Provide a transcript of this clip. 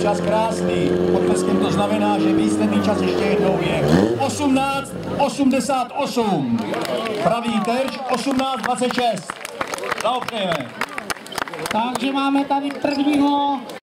čas krásný. Potleskem to znamená, že výsledný čas ještě jednou je 18.88. Pravý terč 18.26. Zaopřejme. Takže máme tady prvního